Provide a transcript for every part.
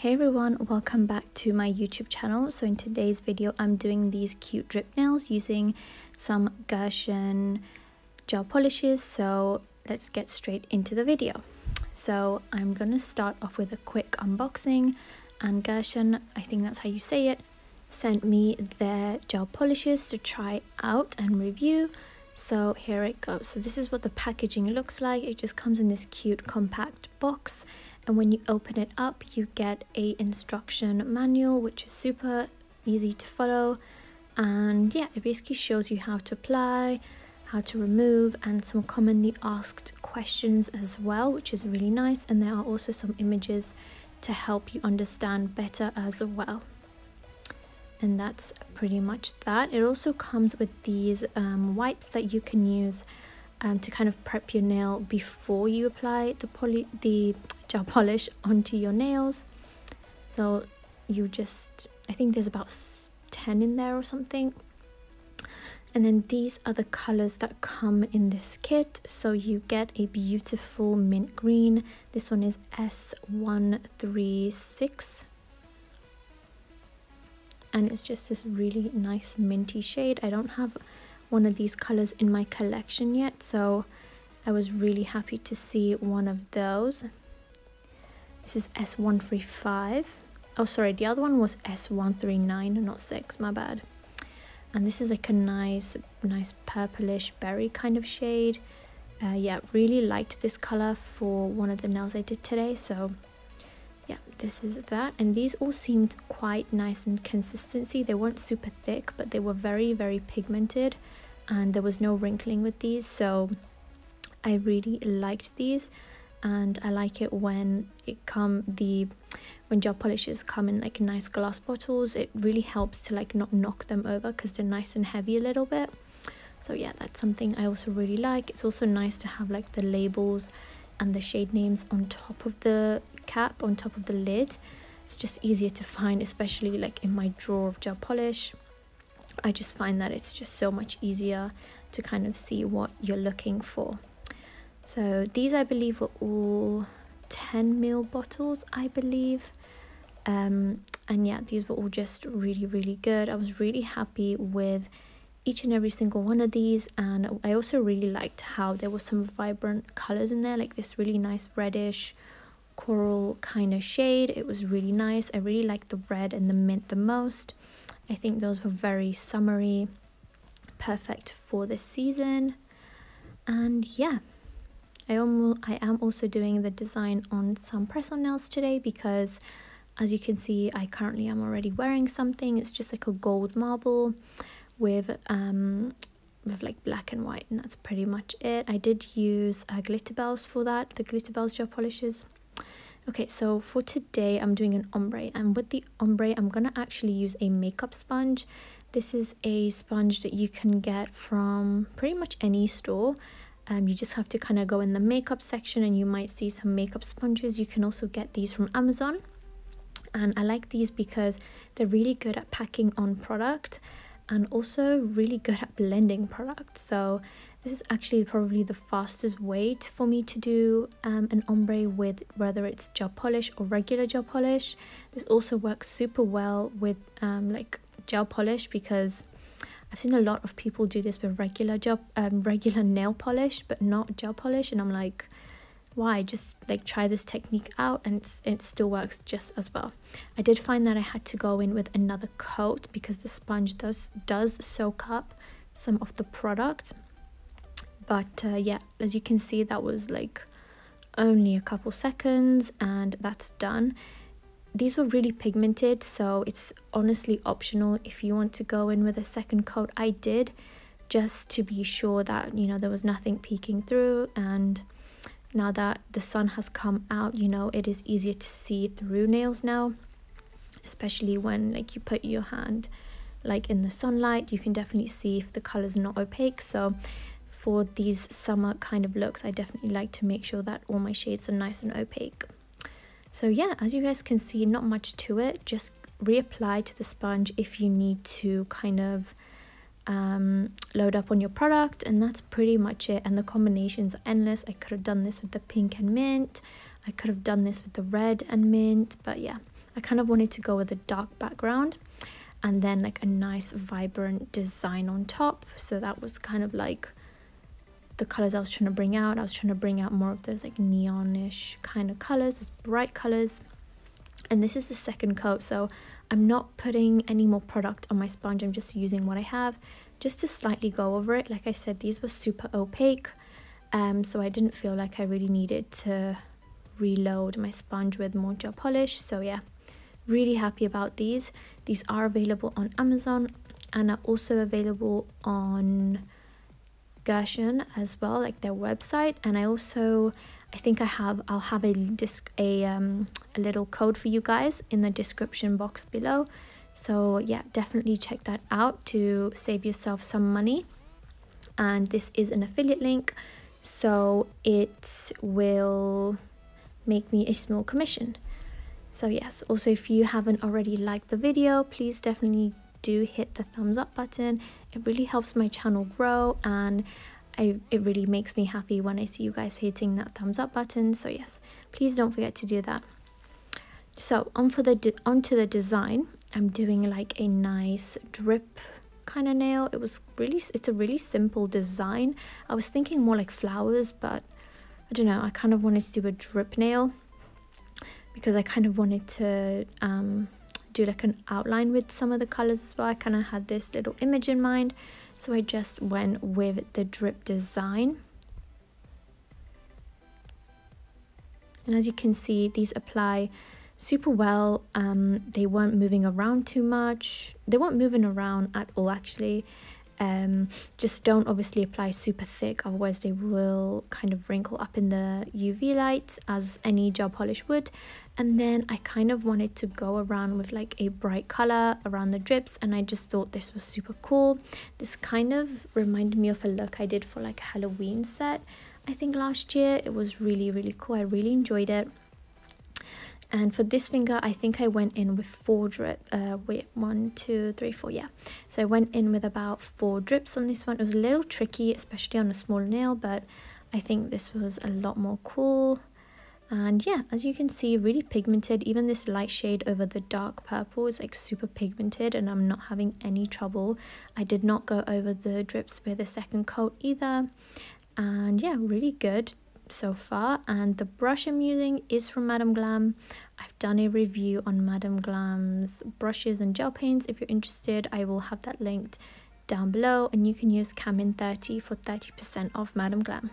Hey everyone, welcome back to my YouTube channel. So in today's video, I'm doing these cute drip nails using some Gershion gel polishes. So let's get straight into the video. So I'm gonna start off with a quick unboxing and Gershion, I think that's how you say it, sent me their gel polishes to try out and review. So here it goes. So this is what the packaging looks like. It just comes in this cute compact box and when you open it up you get a instruction manual which is super easy to follow. And yeah it basically shows you how to apply how to remove and some commonly asked questions as well which is really nice. And there are also some images to help you understand better as well. And that's pretty much that. It also comes with these um, wipes that you can use um, to kind of prep your nail before you apply the poly the gel polish onto your nails. So you just I think there's about 10 in there or something. And then these are the colors that come in this kit. So you get a beautiful mint green. This one is S136 and it's just this really nice minty shade. I don't have one of these colors in my collection yet so I was really happy to see one of those this is S135 oh sorry the other one was S139 not 6 my bad. And this is like a nice nice purplish berry kind of shade. Uh, yeah really liked this color for one of the nails I did today. So yeah this is that. And these all seemed quite nice in consistency. They weren't super thick but they were very very pigmented. And there was no wrinkling with these. So I really liked these and I like it when it come the when gel polishes come in like nice glass bottles. It really helps to like not knock them over because they're nice and heavy a little bit. So yeah that's something I also really like. It's also nice to have like the labels and the shade names on top of the cap on top of the lid. It's just easier to find especially like in my drawer of gel polish. I just find that it's just so much easier to kind of see what you're looking for so these I believe were all 10 mil bottles I believe. Um, and yeah these were all just really really good. I was really happy with each and every single one of these. And I also really liked how there was some vibrant colors in there like this really nice reddish coral kind of shade. It was really nice. I really liked the red and the mint the most. I think those were very summery perfect for this season. And yeah I, am, I am also doing the design on some press-on nails today because as you can see I currently am already wearing something. It's just like a gold marble with um with like black and white and that's pretty much it. I did use uh, Glitterbels for that the Glitterbels gel polishes. Okay so for today I'm doing an ombre and with the ombre I'm gonna actually use a makeup sponge. This is a sponge that you can get from pretty much any store um, you just have to kind of go in the makeup section and you might see some makeup sponges. You can also get these from amazon. And i like these because they're really good at packing on product and also really good at blending product. So this is actually probably the fastest way to, for me to do um, an ombre with whether it's gel polish or regular gel polish. This also works super well with um, like gel polish because I've seen a lot of people do this with regular gel, um, regular nail polish, but not gel polish, and I'm like, why? Just like try this technique out, and it's, it still works just as well. I did find that I had to go in with another coat because the sponge does does soak up some of the product. But uh, yeah, as you can see, that was like only a couple seconds, and that's done these were really pigmented so it's honestly optional if you want to go in with a second coat. I did just to be sure that you know there was nothing peeking through and now that the sun has come out you know it is easier to see through nails now especially when like you put your hand like in the sunlight. You can definitely see if the color is not opaque. So for these summer kind of looks i definitely like to make sure that all my shades are nice and opaque so yeah, as you guys can see, not much to it. Just reapply to the sponge if you need to kind of um, load up on your product and that's pretty much it. And the combinations are endless. I could have done this with the pink and mint. I could have done this with the red and mint. But yeah, I kind of wanted to go with a dark background and then like a nice vibrant design on top so that was kind of like the colors I was trying to bring out I was trying to bring out more of those like neonish kind of colors those bright colors. And this is the second coat so I'm not putting any more product on my sponge I'm just using what I have just to slightly go over it. Like I said these were super opaque um, so I didn't feel like I really needed to reload my sponge with more gel polish. So yeah really happy about these. These are available on Amazon and are also available on Gershion as well like their website. And I also I think I have I'll have a disc a um a little code for you guys in the description box below. So yeah definitely check that out to save yourself some money. And this is an affiliate link so it will make me a small commission. So yes also if you haven't already liked the video please definitely do hit the thumbs up button. It really helps my channel grow and I, it really makes me happy when I see you guys hitting that thumbs up button. So yes please don't forget to do that. So on for the onto the design. I'm doing like a nice drip kind of nail. It was really it's a really simple design. I was thinking more like flowers but I don't know. I kind of wanted to do a drip nail because I kind of wanted to um, do like an outline with some of the colors as well I kind of had this little image in mind so I just went with the drip design and as you can see these apply super well. Um, they weren't moving around too much. They weren't moving around at all actually. Um, just don't obviously apply super thick otherwise they will kind of wrinkle up in the UV light as any gel polish would. And then I kind of wanted to go around with like a bright color around the drips and I just thought this was super cool. This kind of reminded me of a look I did for like a Halloween set I think last year. It was really really cool. I really enjoyed it and for this finger i think i went in with four drip uh wait one two three four yeah. So i went in with about four drips on this one. It was a little tricky especially on a small nail but i think this was a lot more cool. And yeah as you can see really pigmented. Even this light shade over the dark purple is like super pigmented and i'm not having any trouble. I did not go over the drips with a second coat either. And yeah really good so far and the brush I'm using is from Madam Glam. I've done a review on Madam Glam's brushes and gel paints. If you're interested, I will have that linked down below and you can use kamin30 for 30% off Madam Glam.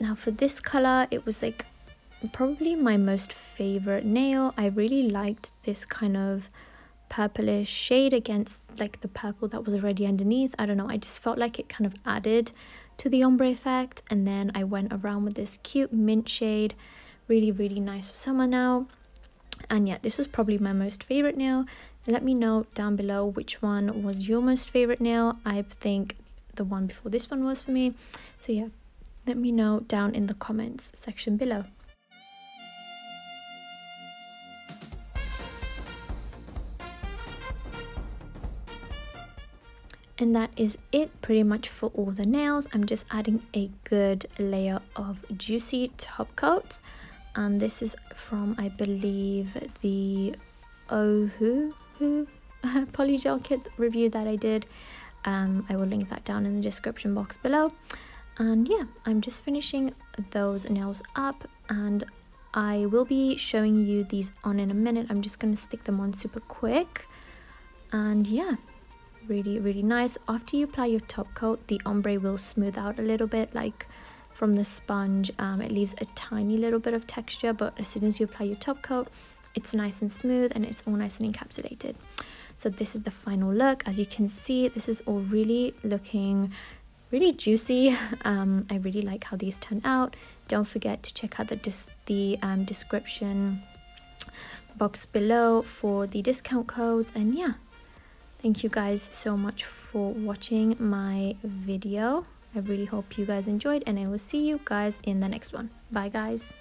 Now for this color, it was like probably my most favorite nail. I really liked this kind of purplish shade against like the purple that was already underneath. I don't know, I just felt like it kind of added to the ombre effect. And then I went around with this cute mint shade. Really, really nice for summer now. And yeah, this was probably my most favorite nail. Let me know down below which one was your most favorite nail. I think the one before this one was for me. So yeah, let me know down in the comments section below. and that is it pretty much for all the nails. I'm just adding a good layer of juicy top coat and this is from i believe the ohu who polygel kit review that i did. Um, i will link that down in the description box below and yeah i'm just finishing those nails up and I will be showing you these on in a minute. I'm just to stick them on super quick. And yeah, really, really nice. After you apply your top coat, the ombre will smooth out a little bit like from the sponge. Um, it leaves a tiny little bit of texture, but as soon as you apply your top coat, it's nice and smooth and it's all nice and encapsulated. So this is the final look. As you can see, this is all really looking really juicy. Um, I really like how these turn out. Don't forget to check out the, the um, description box below for the discount codes. And yeah, thank you guys so much for watching my video. I really hope you guys enjoyed and I will see you guys in the next one. Bye guys.